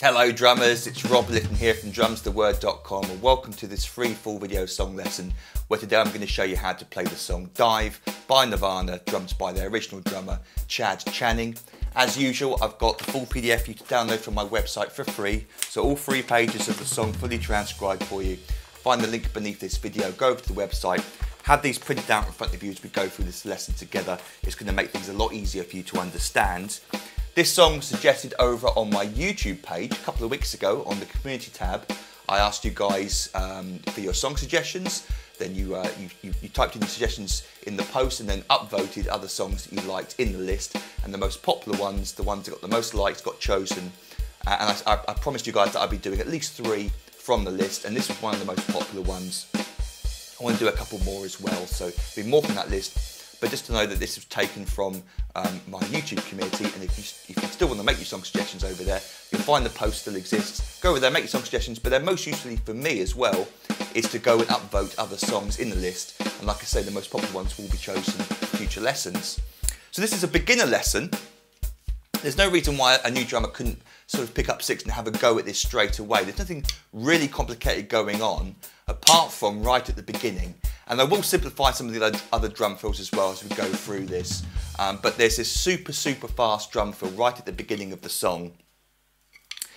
Hello drummers, it's Rob Litten here from drumstheword.com and welcome to this free full video song lesson where today I'm going to show you how to play the song Dive by Nirvana, drums by their original drummer Chad Channing. As usual, I've got the full PDF you to download from my website for free, so all three pages of the song fully transcribed for you. Find the link beneath this video, go over to the website, have these printed out in front of you as we go through this lesson together. It's going to make things a lot easier for you to understand. This song was suggested over on my YouTube page a couple of weeks ago on the community tab. I asked you guys um, for your song suggestions. Then you, uh, you, you, you, typed in the suggestions in the post and then upvoted other songs that you liked in the list. And the most popular ones, the ones that got the most likes, got chosen. Uh, and I, I, I promised you guys that I'd be doing at least three from the list. And this was one of the most popular ones. I want to do a couple more as well. So be more from that list but just to know that this was taken from um, my YouTube community, and if you, if you still want to make your song suggestions over there, you'll find the post still exists. Go over there, make your song suggestions, but then most usefully for me as well is to go and upvote other songs in the list, and like I say, the most popular ones will be chosen for future lessons. So this is a beginner lesson. There's no reason why a new drummer couldn't sort of pick up six and have a go at this straight away. There's nothing really complicated going on apart from right at the beginning. And I will simplify some of the other drum fills as well as we go through this. Um, but there's this super, super fast drum fill right at the beginning of the song.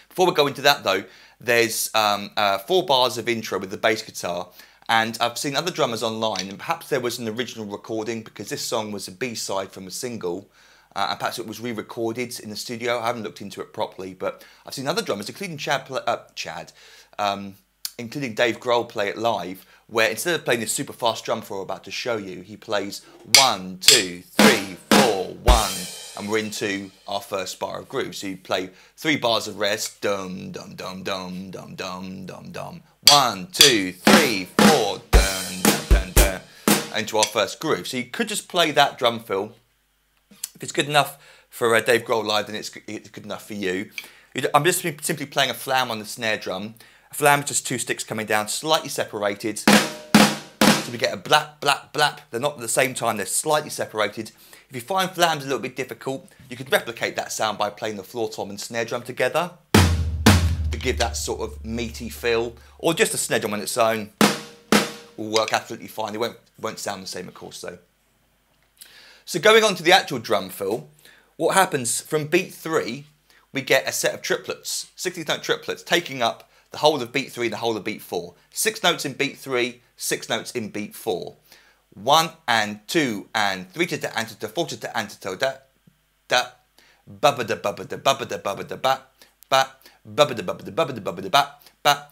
Before we go into that though, there's um, uh, four bars of intro with the bass guitar. And I've seen other drummers online, and perhaps there was an original recording because this song was a B-side from a single. Uh, and perhaps it was re-recorded in the studio. I haven't looked into it properly, but I've seen other drummers, including Chad, uh, Chad, um, including Dave Grohl, play it live, where instead of playing this super fast drum fill about to show you, he plays one, two, three, four, one, and we're into our first bar of groove. So you play three bars of rest, dum dum dum dum dum dum dum dum, one, two, three, four, dun dun dun dun, into our first groove. So you could just play that drum fill if it's good enough for uh, Dave Grohl live, then it's, it's good enough for you. I'm just simply playing a flam on the snare drum. A flam is just two sticks coming down, slightly separated. So we get a blap, blap, blap. They're not at the same time, they're slightly separated. If you find flams a little bit difficult, you could replicate that sound by playing the floor tom and snare drum together to give that sort of meaty feel, or just a snare drum on its own will work absolutely fine. It won't, won't sound the same, of course, though. So going on to the actual drum fill, what happens from beat three, we get a set of triplets, 60th note triplets, taking up the whole of beat three, the whole of beat four. Six notes in beat three, six notes in beat four. One and two and three to the ante to four to the ante to da da bubba da bubba da bubba da bubba da ba ba bubba da bubba da bubba da bubba da ba ba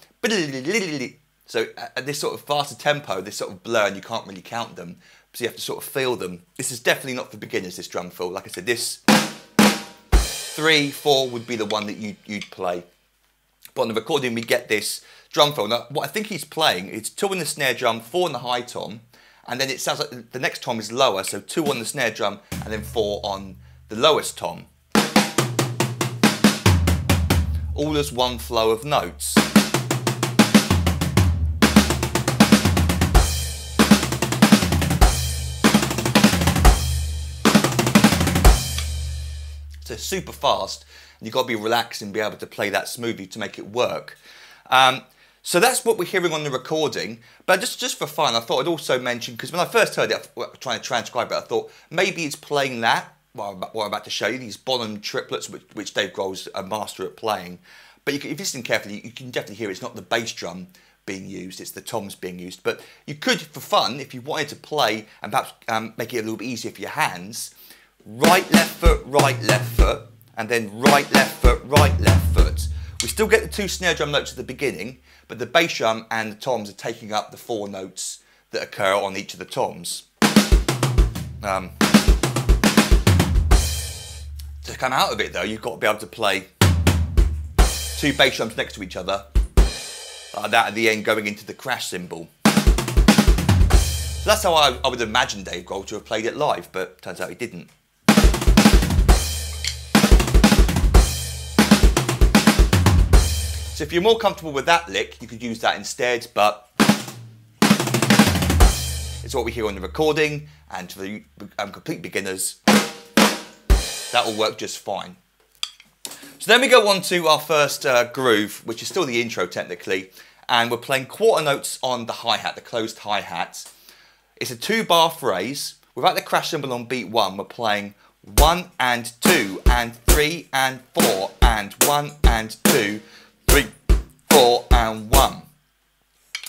so at this sort of faster tempo, this sort of blur, and you can't really count them. So you have to sort of feel them. This is definitely not for beginners, this drum fill. Like I said, this three, four would be the one that you, you'd play. But on the recording, we get this drum fill. Now, what I think he's playing is two on the snare drum, four on the high tom, and then it sounds like the next tom is lower, so two on the snare drum, and then four on the lowest tom. All as one flow of notes. So super fast, and you've got to be relaxed and be able to play that smoothly to make it work. Um, so that's what we're hearing on the recording. But just, just for fun, I thought I'd also mention, because when I first heard it, trying to transcribe it, I thought maybe it's playing that, what I'm, what I'm about to show you, these Bonham triplets, which, which Dave Grohl's a master at playing. But you can, if you listen carefully, you can definitely hear it's not the bass drum being used, it's the toms being used. But you could, for fun, if you wanted to play and perhaps um, make it a little bit easier for your hands, right, left foot, right, left foot, and then right, left foot, right, left foot. We still get the two snare drum notes at the beginning, but the bass drum and the toms are taking up the four notes that occur on each of the toms. Um, to come out of it though, you've got to be able to play two bass drums next to each other, like that at the end going into the crash cymbal. So that's how I, I would imagine Dave Grohl to have played it live, but turns out he didn't. So if you're more comfortable with that lick, you could use that instead, but it's what we hear on the recording, and for the um, complete beginners, that will work just fine. So then we go on to our first uh, groove, which is still the intro technically, and we're playing quarter notes on the hi-hat, the closed hi-hat. It's a two bar phrase. Without the crash cymbal on beat one, we're playing one and two and three and four and one and two, three, four and one.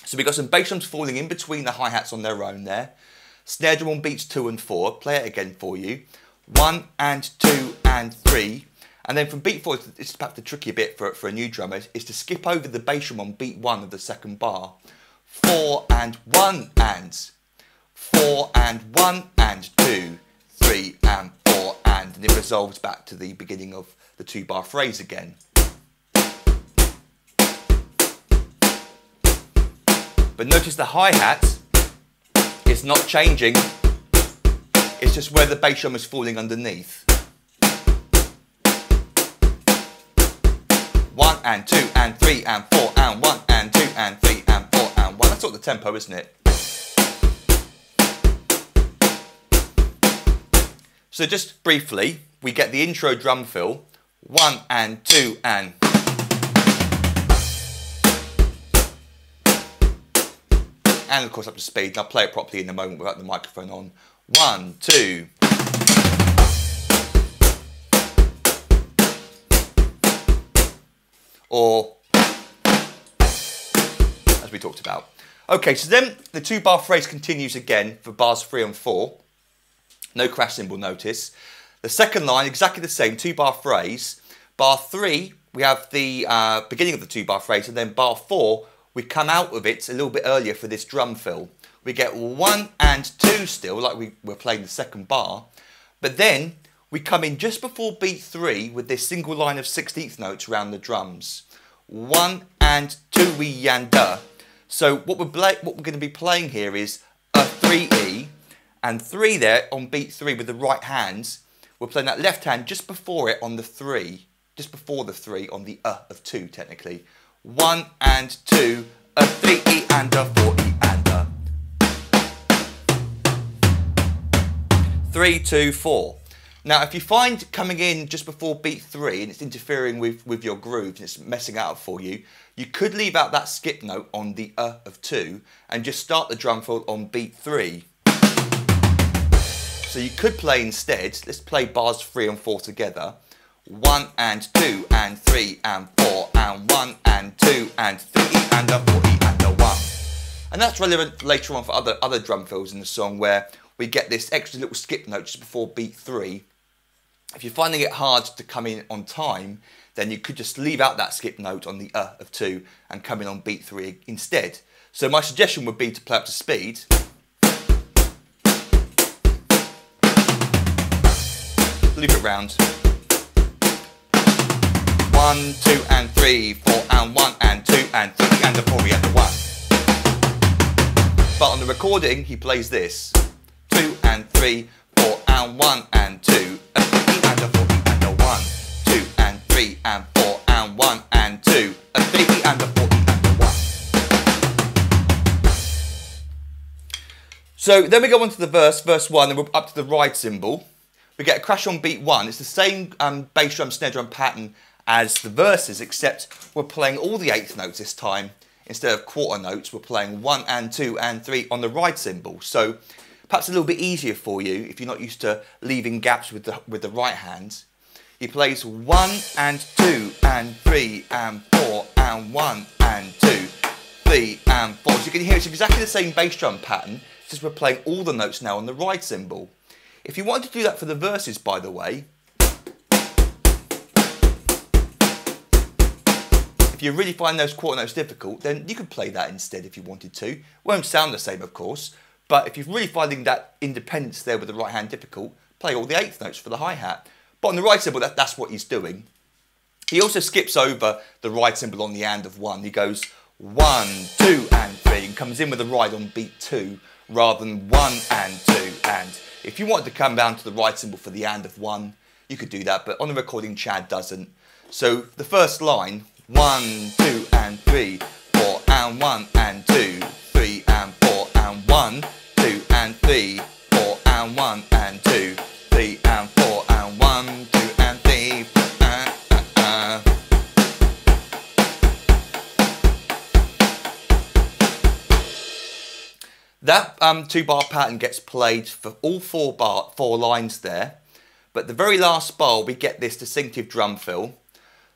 So we've got some bass drums falling in between the hi-hats on their own there. Snare drum on beats two and four. Play it again for you. One and two and three. And then from beat four, it's perhaps the tricky bit for, for a new drummer, is to skip over the bass drum on beat one of the second bar. Four and one and. Four and one and two, three and four and. And it resolves back to the beginning of the two bar phrase again. But notice the hi-hat is not changing. It's just where the bass drum is falling underneath. One and two and three and four and one and two and three and four and one. That's sort of the tempo, isn't it? So just briefly, we get the intro drum fill. One and two and and of course up to speed. And I'll play it properly in a moment without the microphone on. One, two. Or, as we talked about. Okay, so then the two bar phrase continues again for bars three and four. No crash cymbal notice. The second line, exactly the same, two bar phrase. Bar three, we have the uh, beginning of the two bar phrase, and then bar four, we come out of it a little bit earlier for this drum fill. We get one and two still, like we were playing the second bar, but then we come in just before beat three with this single line of 16th notes around the drums. One and two we and da. So what we're, what we're going to be playing here is a 3E and three there on beat three with the right hands. We're playing that left hand just before it on the three, just before the three on the uh of two technically one and two, a three E and a four E and a three, two, four. Now, if you find coming in just before beat three and it's interfering with, with your groove and it's messing out for you, you could leave out that skip note on the uh of two and just start the drum fill on beat three. So you could play instead, let's play bars three and four together. One and two and three and four and one and two and three and a four and a one. And that's relevant later on for other, other drum fills in the song where we get this extra little skip note just before beat three. If you're finding it hard to come in on time, then you could just leave out that skip note on the uh of two and come in on beat three instead. So my suggestion would be to play up to speed. Leave it round one, two, and three, four, and one, and two, and three, and a four, and a one. But on the recording, he plays this. Two, and three, four, and one, and two, a three, and a four, and a one. Two, and three, and four, and one, and two, a three, and a four, and a one. So then we go on to the verse, verse one, and we're up to the ride cymbal. We get a crash on beat one. It's the same um, bass drum, snare drum pattern as the verses, except we're playing all the eighth notes this time. Instead of quarter notes, we're playing one and two and three on the ride cymbal. So perhaps a little bit easier for you if you're not used to leaving gaps with the, with the right hand. He plays one and two and three and four and one and two, three and four. So you can hear it's exactly the same bass drum pattern, just we're playing all the notes now on the ride cymbal. If you wanted to do that for the verses, by the way, If you really find those quarter notes difficult, then you could play that instead if you wanted to. Won't sound the same, of course, but if you're really finding that independence there with the right hand difficult, play all the eighth notes for the hi-hat. But on the ride cymbal, that, that's what he's doing. He also skips over the ride cymbal on the and of one. He goes one, two, and three, and comes in with a ride on beat two, rather than one and two. And if you wanted to come down to the ride cymbal for the and of one, you could do that, but on the recording, Chad doesn't. So the first line, one, two and three, four and one and two, three and four and one, two and three, four and one and two, three and four and one, two and three. Uh, uh, uh. That um, two bar pattern gets played for all four bar, four lines there, but the very last bar we get this distinctive drum fill.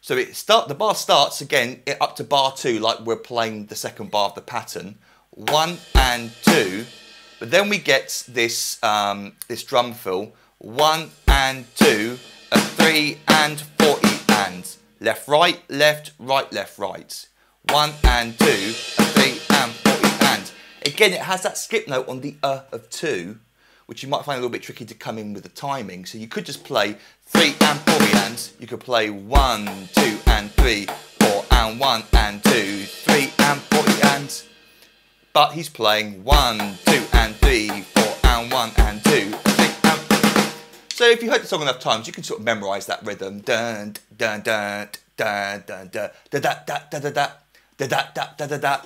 So it start the bar starts again up to bar two, like we're playing the second bar of the pattern. One and two, but then we get this um, this drum fill. One and two, a three and forty and left right left right left right. One and two, a three and forty and. Again, it has that skip note on the uh of two, which you might find a little bit tricky to come in with the timing. So you could just play three and four and you could play one, two and three, four and one and two, three and four and. But he's playing one, two and three, four and one and two, three and. So if you heard the song enough times, you can sort of memorise that rhythm. Dun dun dun dun dun dun da da da da da da da da da da da.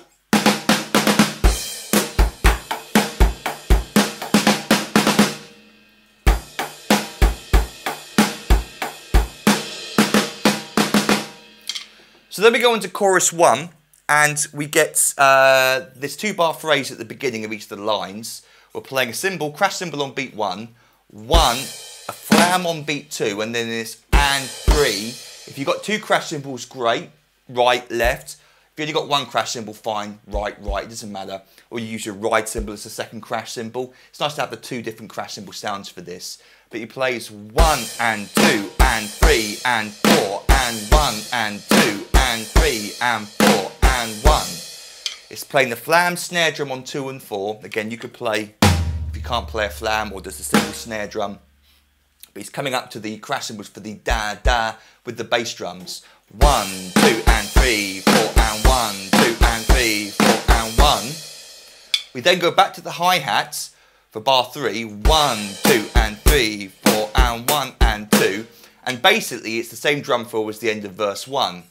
So then we go into chorus one, and we get uh, this two bar phrase at the beginning of each of the lines. We're playing a cymbal, crash cymbal on beat one, one, a flam on beat two, and then this and three. If you've got two crash cymbals, great, right, left. If you only got one crash cymbal, fine, right, right, it doesn't matter. Or you use your ride cymbal as the second crash cymbal. It's nice to have the two different crash cymbal sounds for this. But he plays one and two and three and four and one and two and three and four and one. It's playing the flam snare drum on two and four. Again, you could play, if you can't play a flam or just a simple snare drum. But he's coming up to the cymbals for the da da with the bass drums. One, two and three, four and one, two and three, four and one. We then go back to the hi-hats for bar three. One, two three, four and one and two. And basically it's the same drum fill as the end of verse one.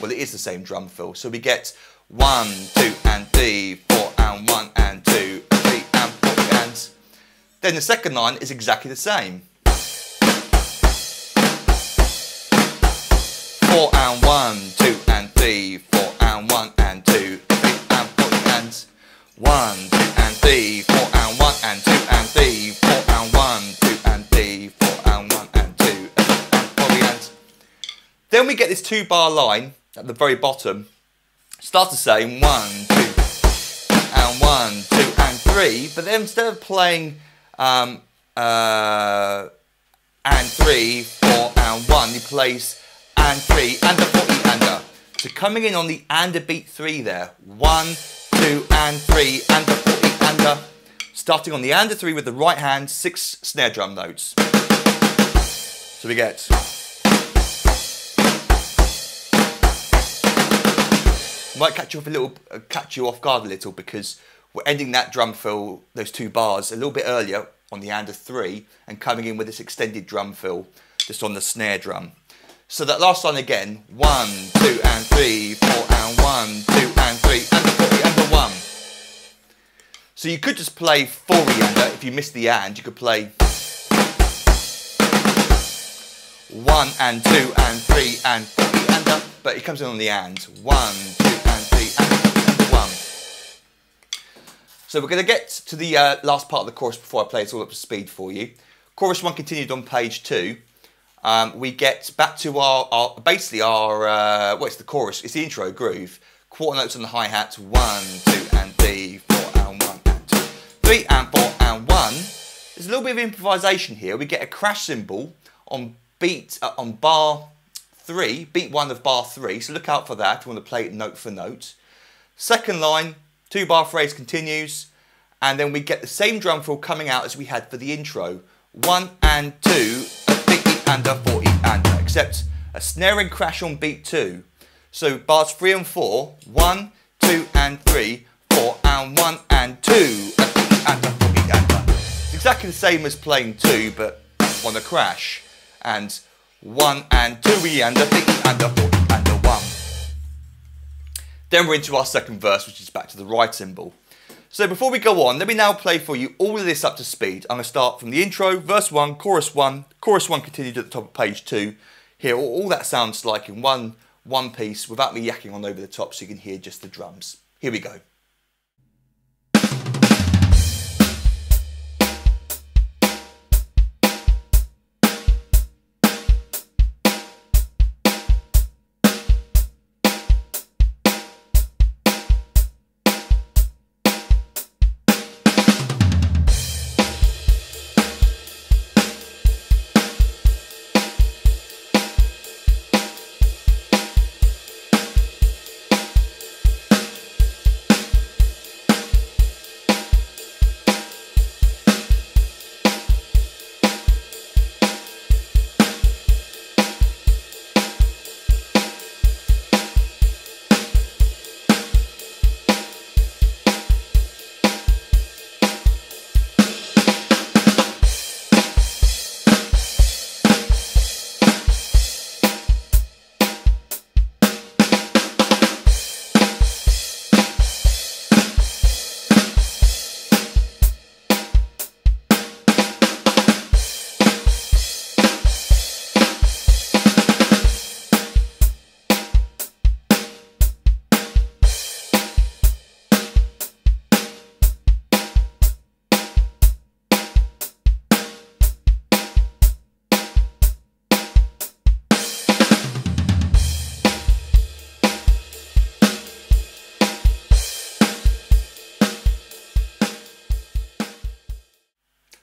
Well, it is the same drum fill. So we get one, two, and three, four, and one, and two, three, and four, and. Then the second line is exactly the same. Four and one, two and three, four and one and two, three and four and one, two and three, we get this two bar line at the very bottom, start to say one, two, and one, two, and three, but then instead of playing um, uh, and three, four, and one, he plays and three, and a four, and a. So coming in on the and a beat three there, one, two, and three, and a four, and a. Starting on the and a three with the right hand, six snare drum notes. So we get. Might catch you off a little, uh, catch you off guard a little because we're ending that drum fill, those two bars, a little bit earlier on the and of three, and coming in with this extended drum fill just on the snare drum. So that last line again, one, two, and three, four, and one, two, and three, and the four, and the one. So you could just play four and if you missed the and, you could play one and two and three and four and but it comes in on the and. One, So we're going to get to the uh, last part of the chorus before I play it all up to speed for you. Chorus one continued on page two. Um, we get back to our, our basically our, uh, well, it's the chorus, it's the intro groove. Quarter notes on the hi-hats, one, two, and three, four, and one, and two, three, and four, and one. There's a little bit of improvisation here. We get a crash cymbal on beat, uh, on bar three, beat one of bar three, so look out for that if you want to play it note for note. Second line, Two bar phrase continues, and then we get the same drum fill coming out as we had for the intro. One and two, a 50 and a 40 and a, except a snare and crash on beat two. So bars three and four, one, two and three, four and one and two, a 50 and a 40 and a. It's exactly the same as playing two, but on a crash. And one and two and a 50 and a 40 and a one. Then we're into our second verse, which is back to the ride cymbal. So before we go on, let me now play for you all of this up to speed. I'm going to start from the intro, verse 1, chorus 1, chorus 1 continued at the top of page 2. Here, all, that sounds like in one, one piece without me yakking on over the top so you can hear just the drums. Here we go.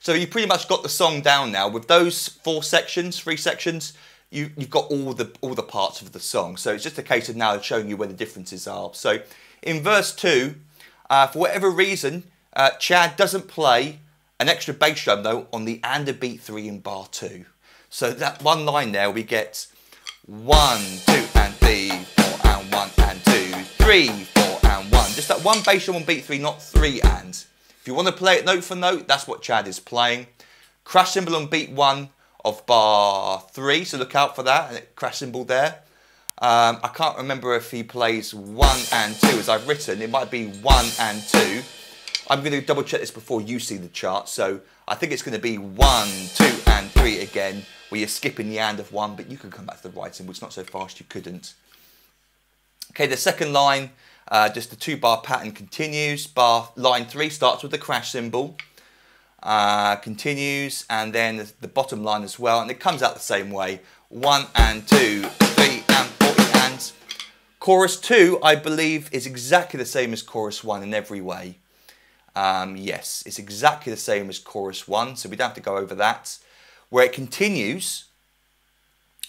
So you pretty much got the song down now. With those four sections, three sections, you, you've got all the all the parts of the song. So it's just a case of now showing you where the differences are. So in verse two, uh, for whatever reason, uh, Chad doesn't play an extra bass drum though on the and a beat three in bar two. So that one line there, we get one, two, and three, four, and one, and two, three, four, and one. Just that one bass drum on beat three, not three ands. If you want to play it note for note, that's what Chad is playing. Crash cymbal on beat one of bar three, so look out for that, and crash cymbal there. Um, I can't remember if he plays one and two as I've written. It might be one and two. I'm going to double check this before you see the chart. So I think it's going to be one, two and three again, where you're skipping the and of one, but you can come back to the right which It's not so fast you couldn't. Okay, the second line uh, just the two bar pattern continues. Bar line three starts with the crash cymbal, uh, continues, and then the bottom line as well, and it comes out the same way. One and two, three and four and. Chorus two, I believe, is exactly the same as chorus one in every way. Um, yes, it's exactly the same as chorus one, so we don't have to go over that. Where it continues,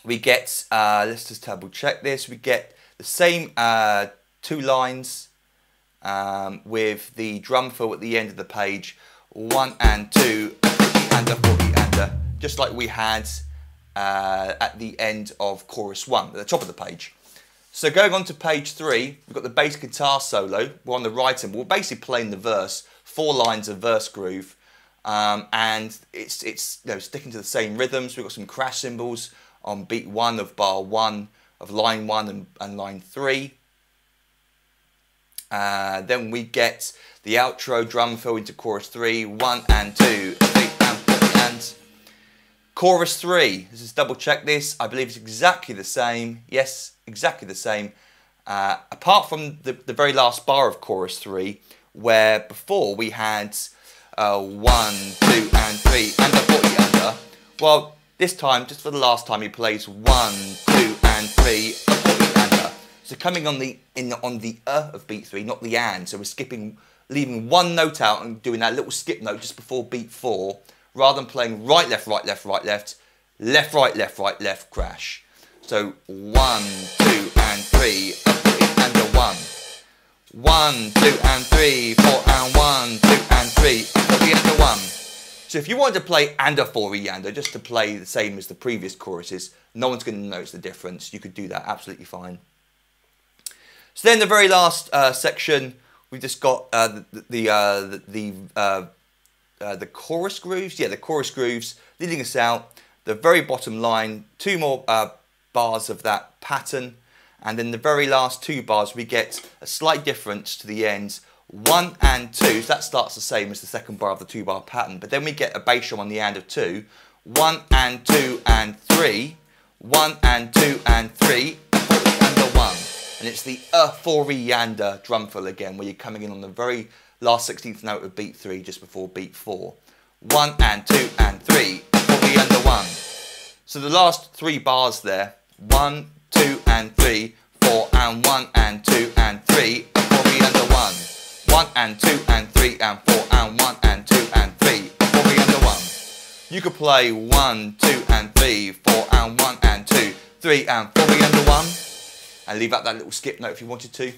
we get, uh, let's just double check this, we get the same uh, two lines um, with the drum fill at the end of the page, one and two, and a 40 and a, just like we had uh, at the end of chorus one, at the top of the page. So going on to page three, we've got the bass guitar solo. We're on the right and we're basically playing the verse, four lines of verse groove, um, and it's it's you know, sticking to the same rhythms. We've got some crash cymbals on beat one of bar one of line one and, and line three. Uh, then we get the outro drum fill into chorus three, one and two, three and and chorus three. Let's just double check this. I believe it's exactly the same. Yes, exactly the same. Uh, apart from the, the very last bar of chorus three, where before we had uh, one, two, and three, and a 40 under. Well, this time, just for the last time, he plays one, two, and three, so coming on the in on the uh of beat three, not the and. So we're skipping, leaving one note out and doing that little skip note just before beat four, rather than playing right, left, right, left, right, left, left, right, left, right, left, crash. So one, two, and three, and a one. One, two, and three, four, and one, two, and three, and a one. So if you wanted to play and a four eander just to play the same as the previous choruses, no one's going to notice the difference. You could do that absolutely fine. So then the very last uh, section, we've just got uh, the the uh, the, uh, uh, the, chorus grooves. Yeah, the chorus grooves leading us out. The very bottom line, two more uh, bars of that pattern, and then the very last two bars we get a slight difference to the ends. One and two, so that starts the same as the second bar of the two bar pattern, but then we get a bass drum on the end of two. One and two and three, one and two and three, and it's the uh for Yander drum fill again, where you're coming in on the very last 16th note of beat three, just before beat four. One and two and three, four under one. So the last three bars there, one, two and three, four and one and two and three, four under one. One and two and three and four and one and two and three, four under one. You could play one, two and three, four and one and two, three and four under one and leave out that little skip note if you wanted to.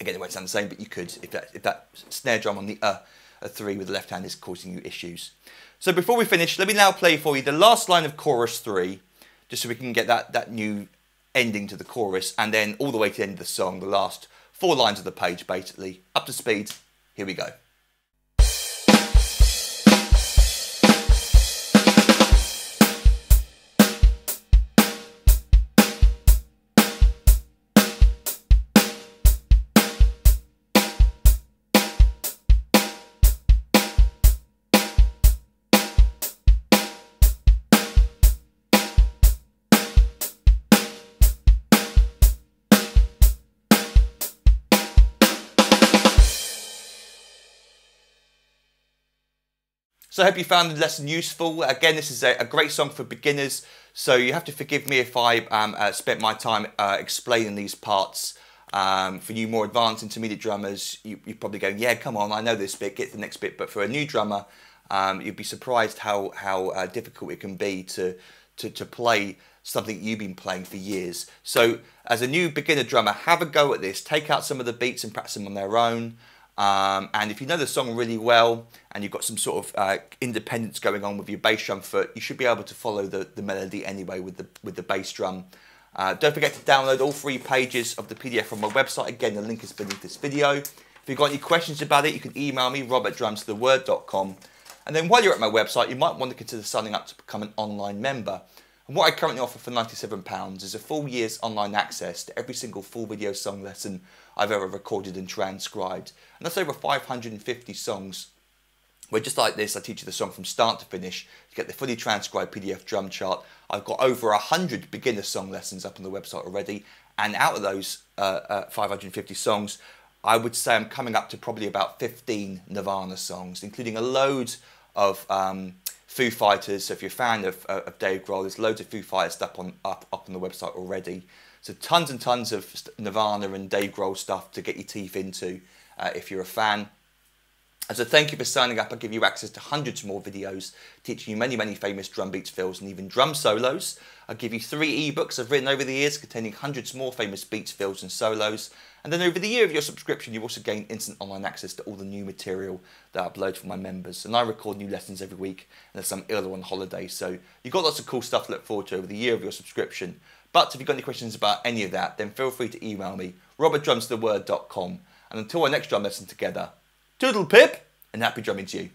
Again, it won't sound the same, but you could if that, if that snare drum on the uh, a three with the left hand is causing you issues. So before we finish, let me now play for you the last line of chorus three, just so we can get that, that new ending to the chorus, and then all the way to the end of the song, the last four lines of the page, basically. Up to speed, here we go. So I hope you found the lesson useful. Again, this is a, a great song for beginners, so you have to forgive me if I um, uh, spent my time uh, explaining these parts. Um, for you more advanced intermediate drummers, you, you're probably going, yeah, come on, I know this bit, get the next bit. But for a new drummer, Um, you'd be surprised how how uh, difficult it can be to, to to play something you've been playing for years. So as a new beginner drummer, have a go at this. Take out some of the beats and practice them on their own. Um, and if you know the song really well and you've got some sort of uh, independence going on with your bass drum foot, you should be able to follow the, the melody anyway with the, with the bass drum. Uh, don't forget to download all three pages of the PDF from my website. Again, the link is beneath this video. If you've got any questions about it, you can email me, rob@drumstheword.com. And then while you're at my website, you might want to consider signing up to become an online member. And what I currently offer for £97 is a full year's online access to every single full video song lesson I've ever recorded and transcribed. And that's over 550 songs where just like this, I teach you the song from start to finish. You get the fully transcribed PDF drum chart. I've got over 100 beginner song lessons up on the website already. And out of those uh, uh, 550 songs, I would say I'm coming up to probably about 15 Nirvana songs, including a load of um, Foo Fighters. So if you're a fan of, uh, of Dave Grohl, there's loads of Foo Fighters stuff on up, up on the website already. So tons and tons of Nirvana and Dave Grohl stuff to get your teeth into uh, if you're a fan. As a thank you for signing up, I give you access to hundreds more videos teaching you many, many famous drum beats, fills, and even drum solos. I give you three ebooks I've written over the years containing hundreds more famous beats, fills, and solos. And then over the year of your subscription, you also gain instant online access to all the new material that I upload for my members. And I record new lessons every week, unless I'm ill or on holiday. So you've got lots of cool stuff to look forward to over the year of your subscription. But if you've got any questions about any of that, then feel free to email me, rob@drumstheword.com. And until our next drum lesson together, toodle pip and happy drumming to you.